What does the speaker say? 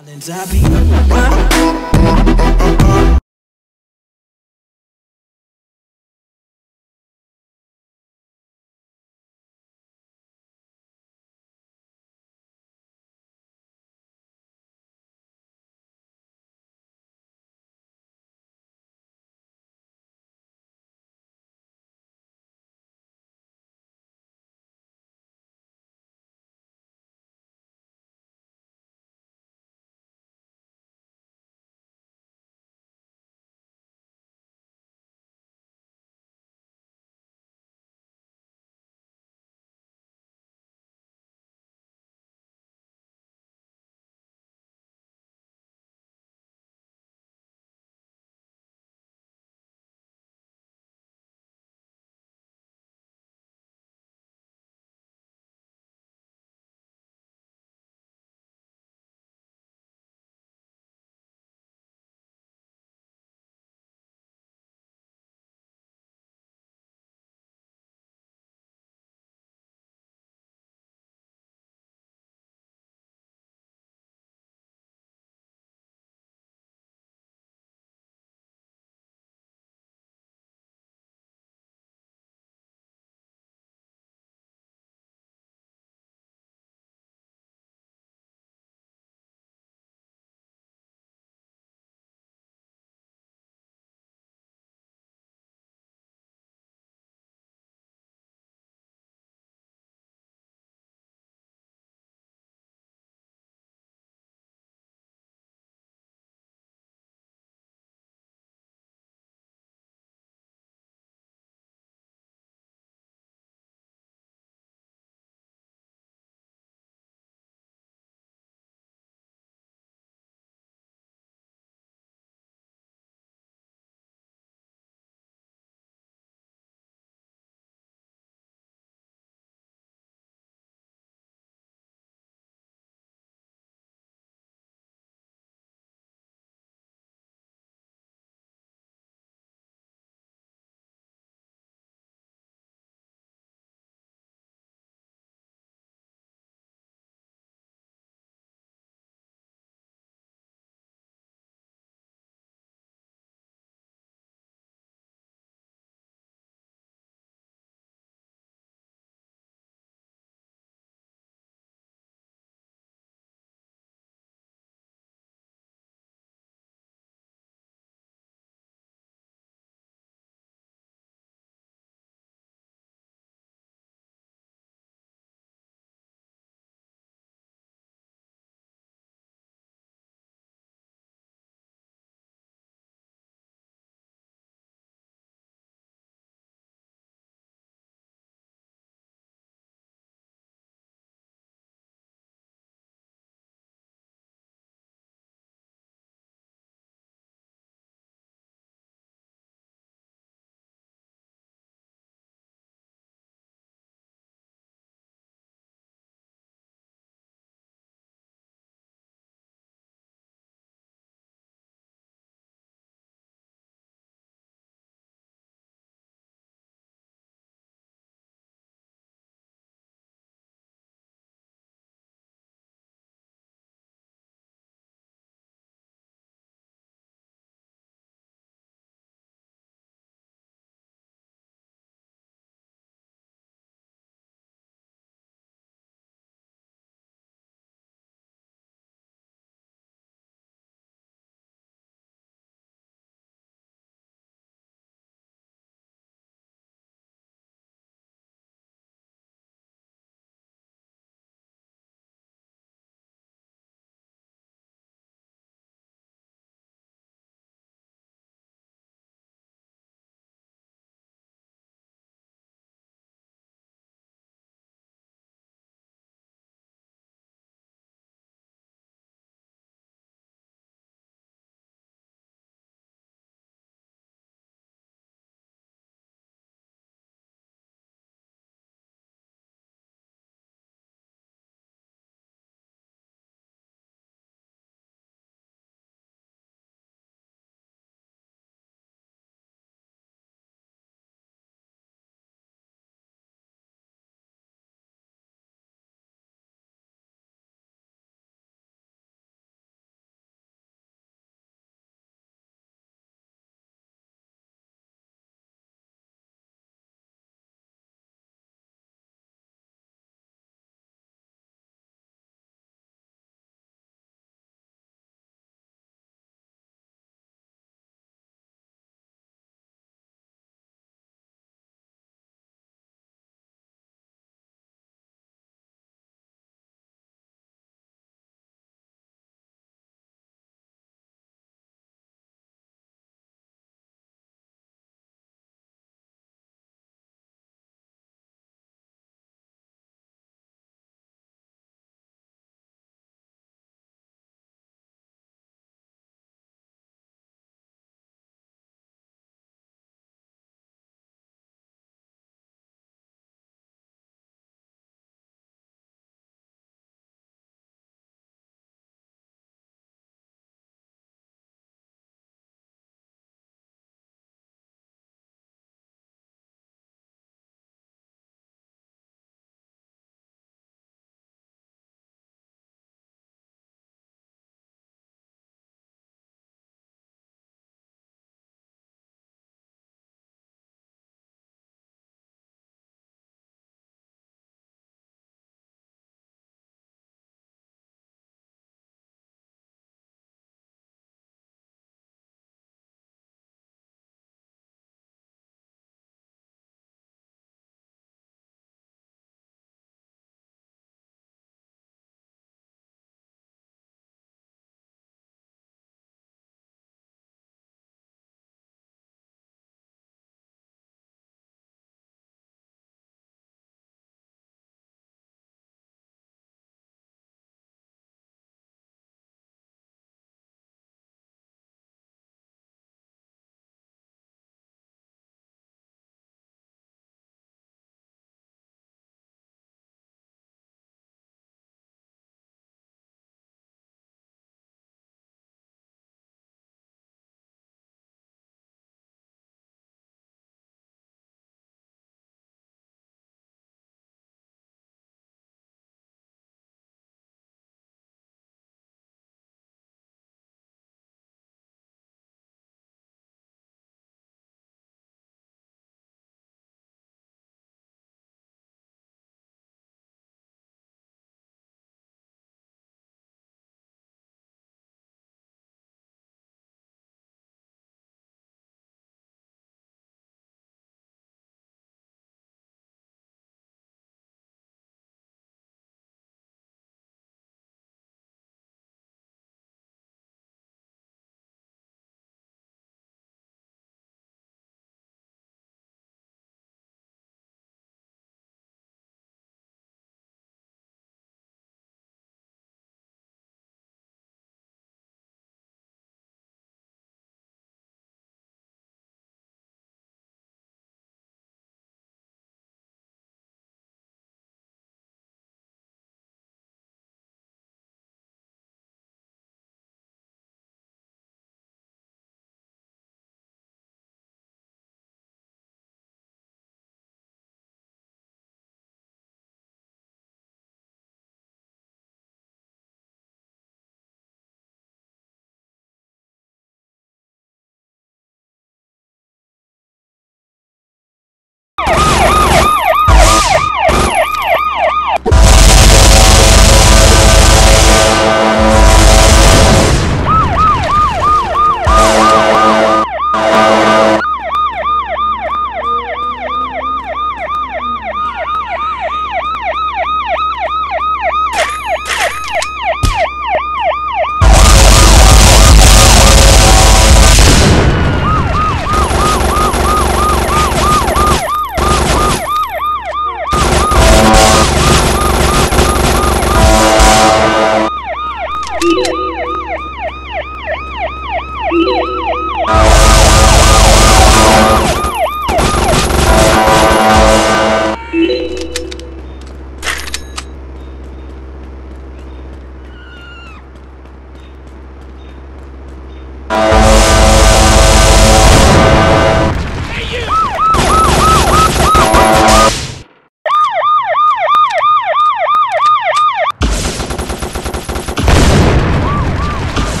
Islands, I be.